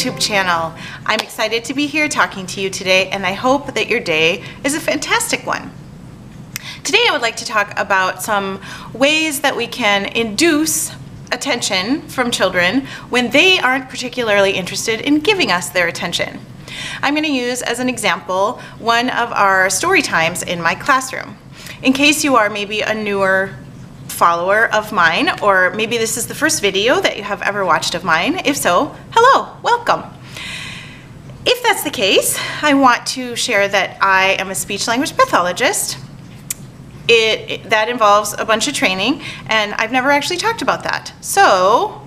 YouTube channel. I'm excited to be here talking to you today and I hope that your day is a fantastic one. Today I would like to talk about some ways that we can induce attention from children when they aren't particularly interested in giving us their attention. I'm going to use as an example one of our story times in my classroom. In case you are maybe a newer follower of mine, or maybe this is the first video that you have ever watched of mine. If so, hello, welcome. If that's the case, I want to share that I am a speech language pathologist. It, it, that involves a bunch of training, and I've never actually talked about that. So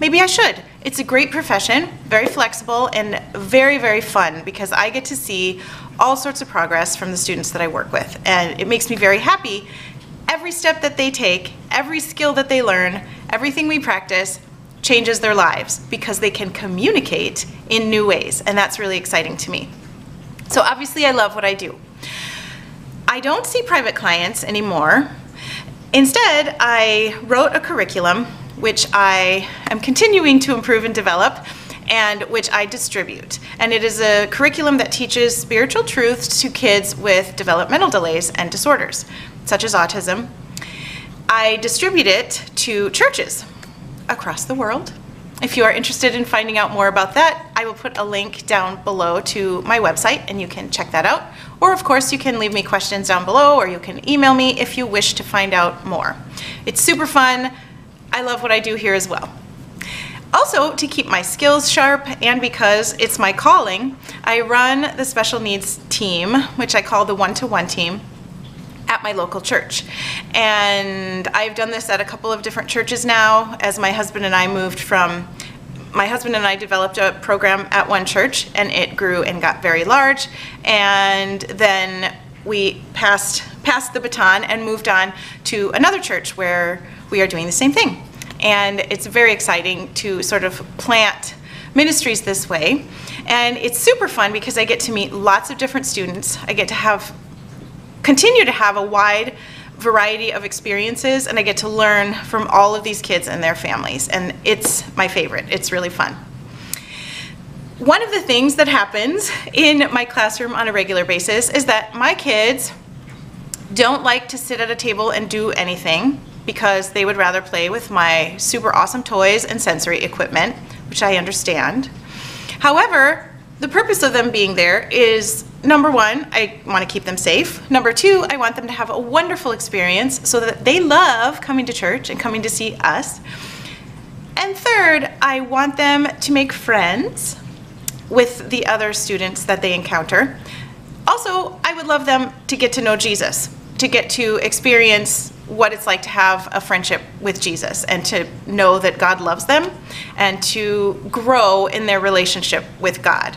maybe I should. It's a great profession, very flexible, and very, very fun because I get to see all sorts of progress from the students that I work with. And it makes me very happy every step that they take, every skill that they learn, everything we practice changes their lives because they can communicate in new ways. And that's really exciting to me. So obviously I love what I do. I don't see private clients anymore. Instead, I wrote a curriculum which I am continuing to improve and develop and which I distribute. And it is a curriculum that teaches spiritual truths to kids with developmental delays and disorders such as autism, I distribute it to churches across the world. If you are interested in finding out more about that, I will put a link down below to my website and you can check that out. Or of course you can leave me questions down below or you can email me if you wish to find out more. It's super fun. I love what I do here as well. Also, to keep my skills sharp and because it's my calling, I run the special needs team, which I call the one-to-one -one team at my local church. And I've done this at a couple of different churches now as my husband and I moved from my husband and I developed a program at one church and it grew and got very large and then we passed passed the baton and moved on to another church where we are doing the same thing. And it's very exciting to sort of plant ministries this way. And it's super fun because I get to meet lots of different students. I get to have continue to have a wide variety of experiences and I get to learn from all of these kids and their families and it's my favorite. It's really fun. One of the things that happens in my classroom on a regular basis is that my kids don't like to sit at a table and do anything because they would rather play with my super awesome toys and sensory equipment, which I understand. However, the purpose of them being there is number one, I want to keep them safe. Number two, I want them to have a wonderful experience so that they love coming to church and coming to see us. And third, I want them to make friends with the other students that they encounter. Also, I would love them to get to know Jesus, to get to experience what it's like to have a friendship with Jesus and to know that God loves them and to grow in their relationship with God.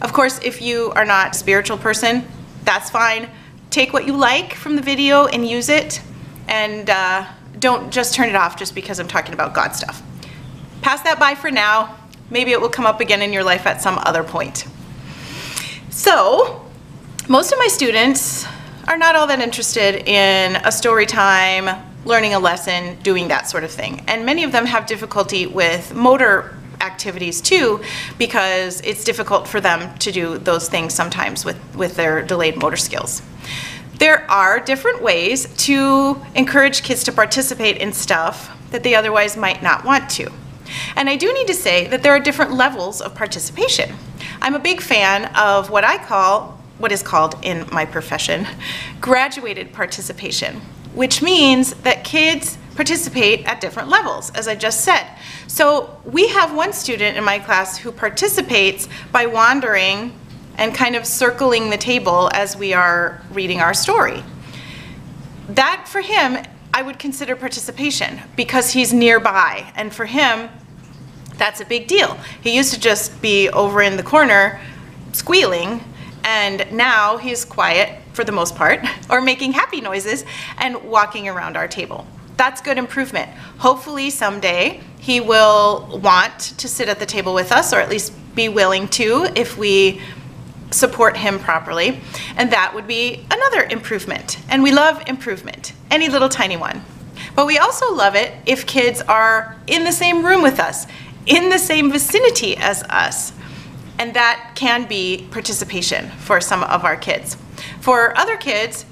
Of course, if you are not a spiritual person, that's fine. Take what you like from the video and use it, and uh, don't just turn it off just because I'm talking about God stuff. Pass that by for now. Maybe it will come up again in your life at some other point. So, most of my students are not all that interested in a story time, learning a lesson, doing that sort of thing. And many of them have difficulty with motor activities too because it's difficult for them to do those things sometimes with, with their delayed motor skills. There are different ways to encourage kids to participate in stuff that they otherwise might not want to. And I do need to say that there are different levels of participation. I'm a big fan of what I call, what is called in my profession, graduated participation, which means that kids participate at different levels, as I just said. So we have one student in my class who participates by wandering and kind of circling the table as we are reading our story. That, for him, I would consider participation because he's nearby. And for him, that's a big deal. He used to just be over in the corner squealing, and now he's quiet for the most part, or making happy noises and walking around our table that's good improvement. Hopefully someday he will want to sit at the table with us or at least be willing to if we support him properly. And that would be another improvement. And we love improvement, any little tiny one. But we also love it if kids are in the same room with us, in the same vicinity as us. And that can be participation for some of our kids. For other kids,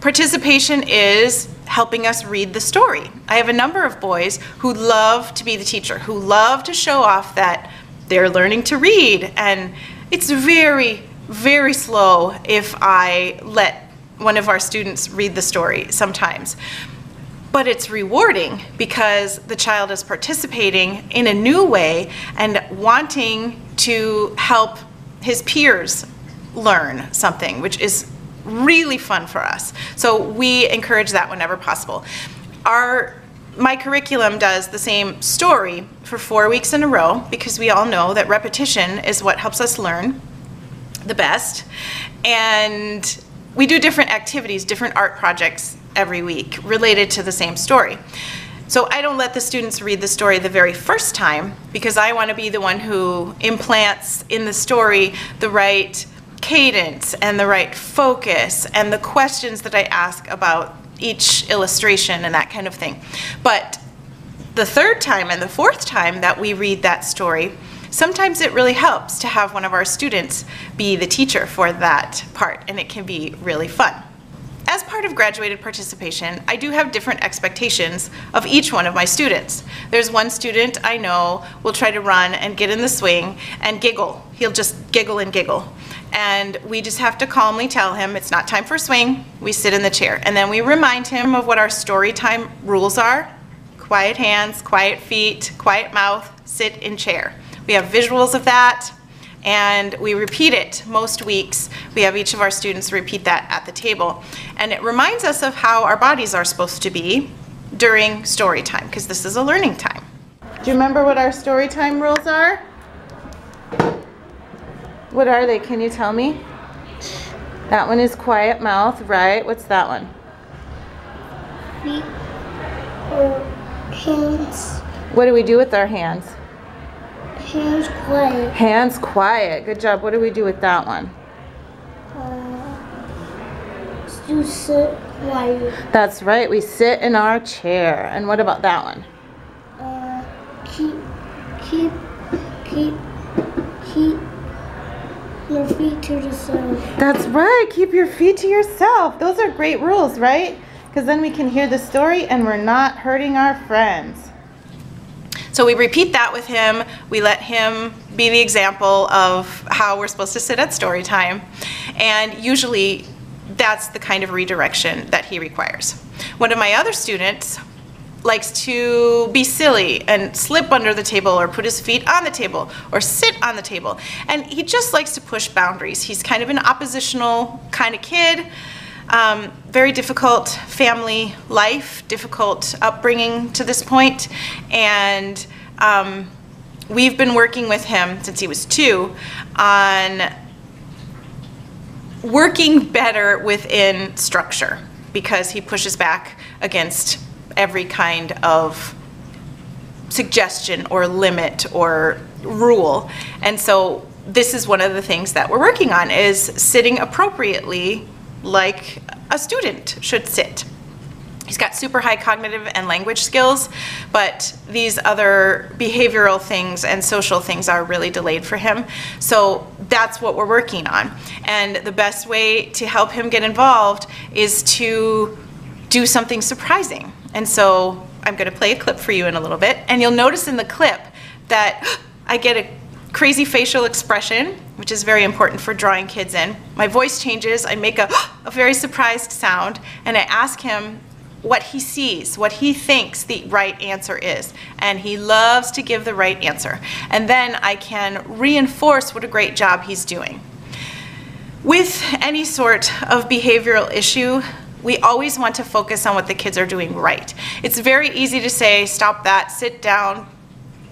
participation is helping us read the story. I have a number of boys who love to be the teacher, who love to show off that they're learning to read. And it's very, very slow if I let one of our students read the story sometimes. But it's rewarding because the child is participating in a new way and wanting to help his peers learn something, which is really fun for us. So we encourage that whenever possible. Our my curriculum does the same story for four weeks in a row because we all know that repetition is what helps us learn the best. And we do different activities, different art projects every week related to the same story. So I don't let the students read the story the very first time because I want to be the one who implants in the story the right cadence and the right focus and the questions that I ask about each illustration and that kind of thing. But the third time and the fourth time that we read that story, sometimes it really helps to have one of our students be the teacher for that part, and it can be really fun. As part of graduated participation, I do have different expectations of each one of my students. There's one student I know will try to run and get in the swing and giggle. He'll just giggle and giggle and we just have to calmly tell him it's not time for swing. We sit in the chair. And then we remind him of what our story time rules are. Quiet hands, quiet feet, quiet mouth, sit in chair. We have visuals of that and we repeat it most weeks. We have each of our students repeat that at the table. And it reminds us of how our bodies are supposed to be during story time because this is a learning time. Do you remember what our story time rules are? What are they? Can you tell me? That one is quiet mouth, right? What's that one? Feet or hands. What do we do with our hands? Hands quiet. Hands quiet. Good job. What do we do with that one? Uh, you sit quiet. That's right. We sit in our chair. And what about that one? Uh, keep, keep, keep your feet to yourself. That's right. Keep your feet to yourself. Those are great rules, right? Because then we can hear the story and we're not hurting our friends. So we repeat that with him. We let him be the example of how we're supposed to sit at story time. And usually that's the kind of redirection that he requires. One of my other students likes to be silly and slip under the table or put his feet on the table or sit on the table. And he just likes to push boundaries. He's kind of an oppositional kind of kid. Um, very difficult family life, difficult upbringing to this point, and um, we've been working with him since he was two on working better within structure because he pushes back against every kind of suggestion or limit or rule. And so this is one of the things that we're working on is sitting appropriately like a student should sit. He's got super high cognitive and language skills, but these other behavioral things and social things are really delayed for him. So that's what we're working on. And the best way to help him get involved is to do something surprising. And so I'm going to play a clip for you in a little bit. And you'll notice in the clip that I get a crazy facial expression, which is very important for drawing kids in. My voice changes. I make a, a very surprised sound. And I ask him what he sees, what he thinks the right answer is. And he loves to give the right answer. And then I can reinforce what a great job he's doing. With any sort of behavioral issue, we always want to focus on what the kids are doing right. It's very easy to say, stop that, sit down,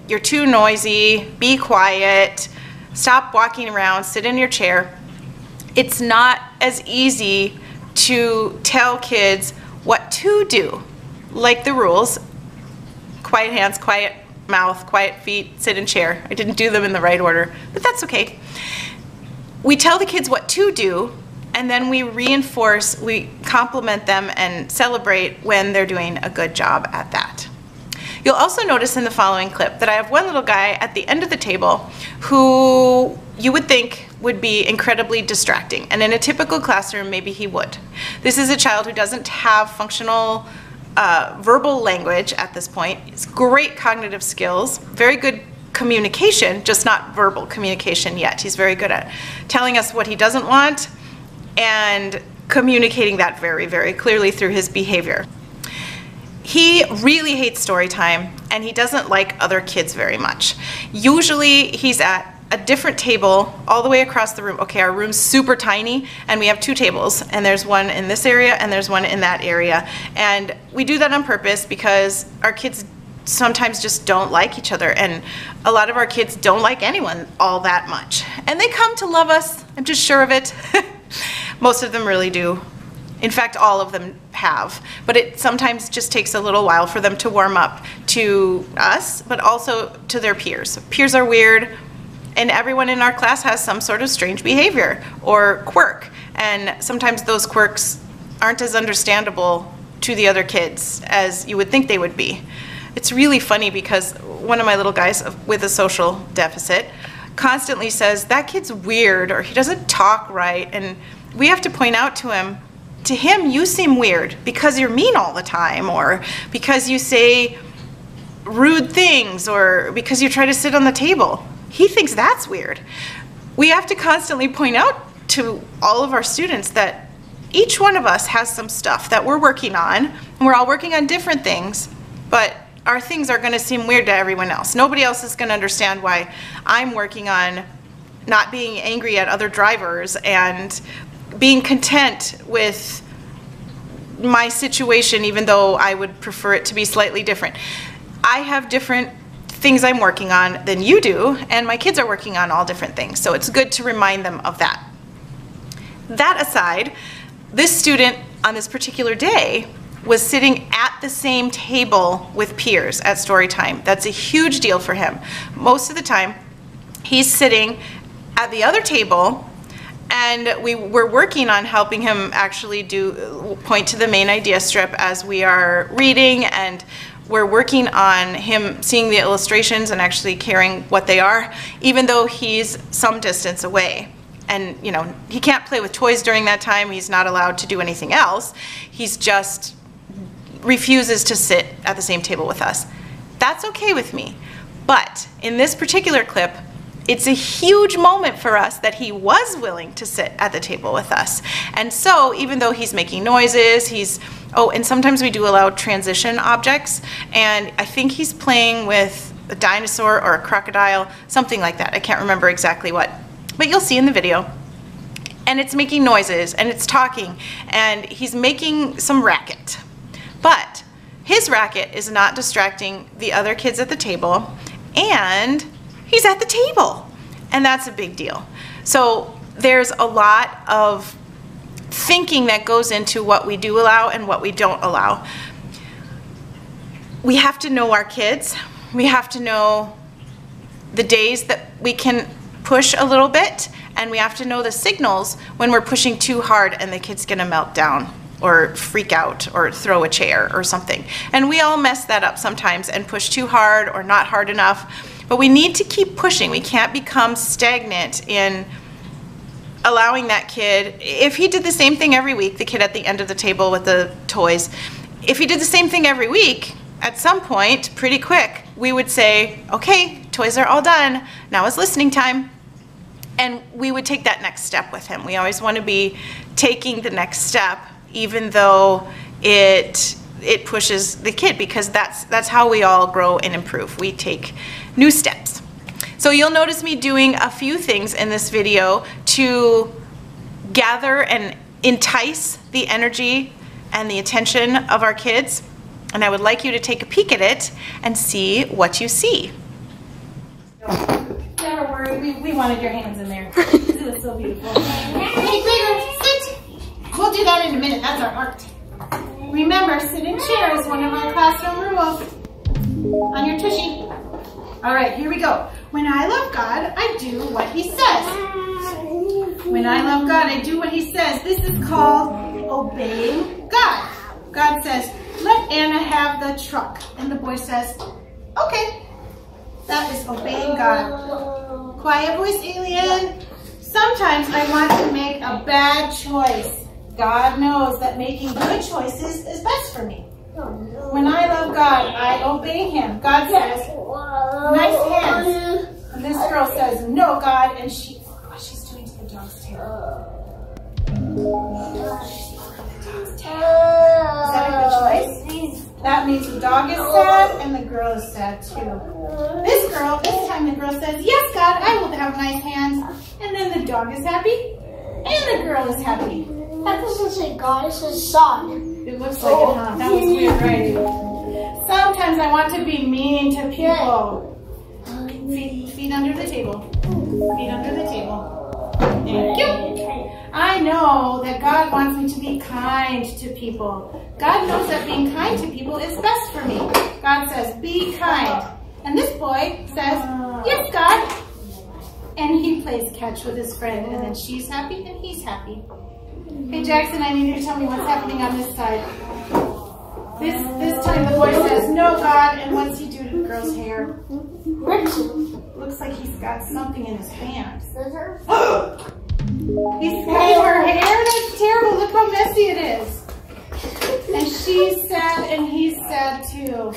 you're too noisy, be quiet, stop walking around, sit in your chair. It's not as easy to tell kids what to do, like the rules, quiet hands, quiet mouth, quiet feet, sit in chair. I didn't do them in the right order, but that's okay. We tell the kids what to do, and then we reinforce, we compliment them and celebrate when they're doing a good job at that. You'll also notice in the following clip that I have one little guy at the end of the table who you would think would be incredibly distracting. And in a typical classroom, maybe he would. This is a child who doesn't have functional uh, verbal language at this point. It's great cognitive skills, very good communication, just not verbal communication yet. He's very good at telling us what he doesn't want and communicating that very, very clearly through his behavior. He really hates story time and he doesn't like other kids very much. Usually he's at a different table all the way across the room. Okay, our room's super tiny and we have two tables and there's one in this area and there's one in that area. And we do that on purpose because our kids sometimes just don't like each other and a lot of our kids don't like anyone all that much. And they come to love us, I'm just sure of it. Most of them really do. In fact, all of them have. But it sometimes just takes a little while for them to warm up to us, but also to their peers. Peers are weird, and everyone in our class has some sort of strange behavior or quirk. And sometimes those quirks aren't as understandable to the other kids as you would think they would be. It's really funny because one of my little guys with a social deficit constantly says, that kid's weird or he doesn't talk right. And we have to point out to him, to him, you seem weird because you're mean all the time or because you say rude things or because you try to sit on the table. He thinks that's weird. We have to constantly point out to all of our students that each one of us has some stuff that we're working on, and we're all working on different things, but our things are gonna seem weird to everyone else. Nobody else is gonna understand why I'm working on not being angry at other drivers and being content with my situation, even though I would prefer it to be slightly different. I have different things I'm working on than you do, and my kids are working on all different things. So it's good to remind them of that. That aside, this student on this particular day was sitting at the same table with peers at story time. That's a huge deal for him. Most of the time, he's sitting at the other table and we were working on helping him actually do point to the main idea strip as we are reading. And we're working on him seeing the illustrations and actually caring what they are even though he's some distance away. And you know he can't play with toys during that time. He's not allowed to do anything else. He's just refuses to sit at the same table with us. That's okay with me. But in this particular clip it's a huge moment for us that he was willing to sit at the table with us. And so even though he's making noises, he's, oh, and sometimes we do allow transition objects, and I think he's playing with a dinosaur or a crocodile, something like that. I can't remember exactly what, but you'll see in the video. And it's making noises, and it's talking, and he's making some racket. But his racket is not distracting the other kids at the table, and he's at the table. And that's a big deal. So there's a lot of thinking that goes into what we do allow and what we don't allow. We have to know our kids. We have to know the days that we can push a little bit and we have to know the signals when we're pushing too hard and the kid's gonna melt down or freak out or throw a chair or something. And we all mess that up sometimes and push too hard or not hard enough. But we need to keep pushing. We can't become stagnant in allowing that kid, if he did the same thing every week, the kid at the end of the table with the toys, if he did the same thing every week, at some point, pretty quick, we would say, okay, toys are all done, now is listening time. And we would take that next step with him. We always want to be taking the next step, even though it it pushes the kid because that's that's how we all grow and improve. We take new steps. So you'll notice me doing a few things in this video to gather and entice the energy and the attention of our kids. And I would like you to take a peek at it and see what you see. Never worry, we, we wanted your hands in there. It was so beautiful. Hey, Glitter, sit! We'll do that in a minute, that's our art. Remember, sit in chairs, one of our classroom rules. On your tushy. All right, here we go. When I love God, I do what he says. When I love God, I do what he says. This is called obeying God. God says, let Anna have the truck. And the boy says, Okay. That is obeying God. Quiet voice, alien. Sometimes I want to make a bad choice. God knows that making good choices is best for me. When I love God, I obey Him. God says, nice hands. And this girl says, no, God. And she, oh, she's doing to the dog's tail. Is that a good choice? That means the dog is sad and the girl is sad too. This girl, this time the girl says, yes, God, I will have nice hands. And then the dog is happy and the girl is happy. That doesn't say God, it says son. It looks like it, huh? That was oh. weird, right? Sometimes I want to be mean to people. Feet, feet under the table. Hmm. Feet under the table. Thank you. I know that God wants me to be kind to people. God knows that being kind to people is best for me. God says, be kind. And this boy says, yes, God. And he plays catch with his friend, and then she's happy and he's happy. Hey, Jackson, I need you to tell me what's happening on this side. This this time the boy says, no, God, and what's he do to the girl's hair? Looks like he's got something in his hand. Scissors? He's cutting her hair? That's terrible. Look how messy it is. And she's sad and he's sad too.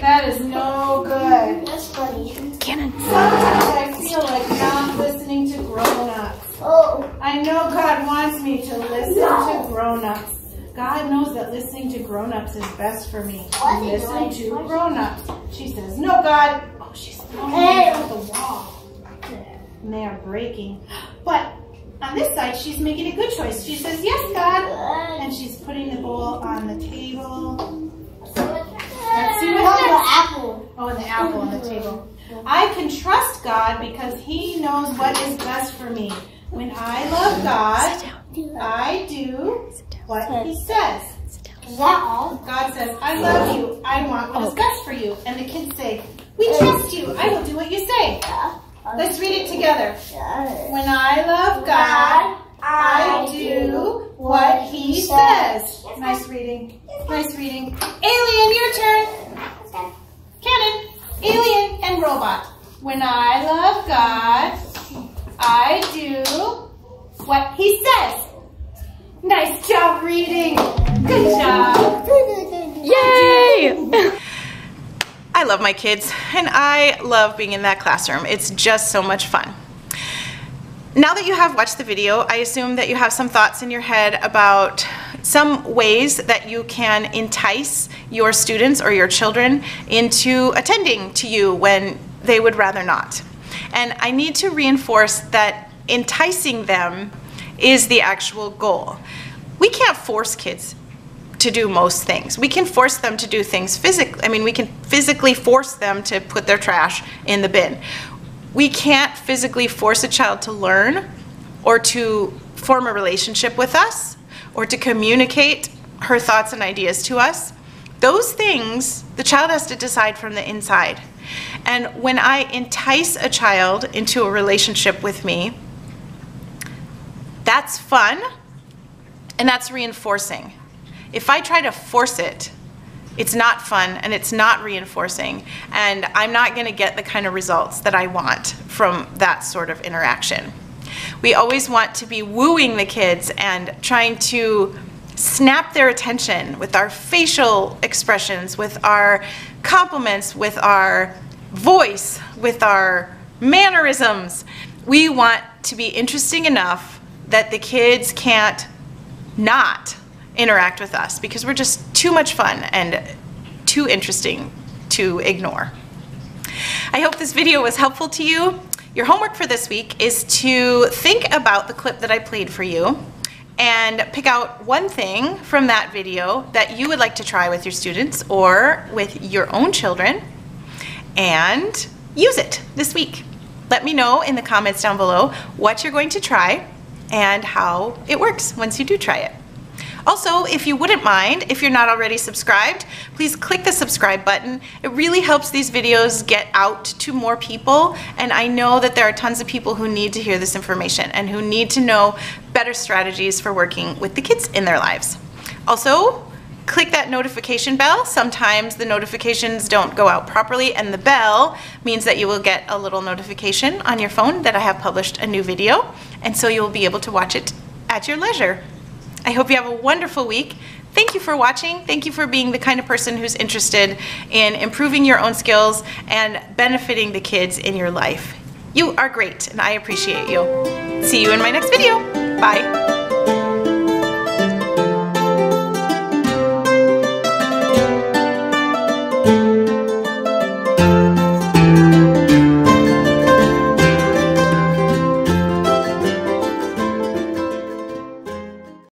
That is no good. That's funny. Cannon. Sometimes I feel like not listening to grown-ups. Oh. I know God wants me to listen to grown-ups. God knows that listening to grown-ups is best for me. Listen to grown-ups. She says, no, God. Oh, she's throwing at the wall. And they are breaking. But on this side, she's making a good choice. She says, yes, God. And she's putting the bowl on the table. Let's see what oh, the apple. Oh, and the apple on the table. I can trust God because He knows what is best for me. When I love God, I do what He says. Is that all? God says, I love you. I want what is best for you. And the kids say, we oh. trust you. I will do what you say. Let's read it together. When I love God, I do what He says. Nice reading. Nice reading. Love my kids and I love being in that classroom. It's just so much fun. Now that you have watched the video, I assume that you have some thoughts in your head about some ways that you can entice your students or your children into attending to you when they would rather not. And I need to reinforce that enticing them is the actual goal. We can't force kids to do most things. We can force them to do things physically. I mean, we can physically force them to put their trash in the bin. We can't physically force a child to learn or to form a relationship with us or to communicate her thoughts and ideas to us. Those things the child has to decide from the inside. And when I entice a child into a relationship with me, that's fun and that's reinforcing. If I try to force it, it's not fun and it's not reinforcing, and I'm not going to get the kind of results that I want from that sort of interaction. We always want to be wooing the kids and trying to snap their attention with our facial expressions, with our compliments, with our voice, with our mannerisms. We want to be interesting enough that the kids can't not interact with us because we're just too much fun and too interesting to ignore. I hope this video was helpful to you. Your homework for this week is to think about the clip that I played for you and pick out one thing from that video that you would like to try with your students or with your own children and use it this week. Let me know in the comments down below what you're going to try and how it works once you do try it. Also, if you wouldn't mind, if you're not already subscribed, please click the subscribe button. It really helps these videos get out to more people, and I know that there are tons of people who need to hear this information and who need to know better strategies for working with the kids in their lives. Also, click that notification bell. Sometimes the notifications don't go out properly and the bell means that you will get a little notification on your phone that I have published a new video and so you'll be able to watch it at your leisure. I hope you have a wonderful week. Thank you for watching. Thank you for being the kind of person who's interested in improving your own skills and benefiting the kids in your life. You are great and I appreciate you. See you in my next video. Bye.